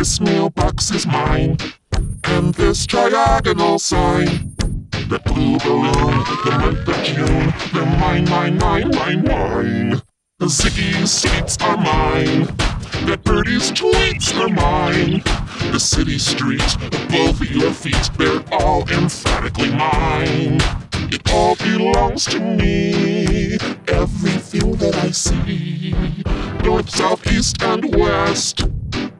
This mailbox is mine. And this triagonal sign. That blue balloon, the month of June. They're mine, mine, mine, mine, mine. The Ziggy's sweets are mine. That birdie's tweets are mine. The city streets above your feet, they're all emphatically mine. It all belongs to me. Everything that I see, north, south, east, and west.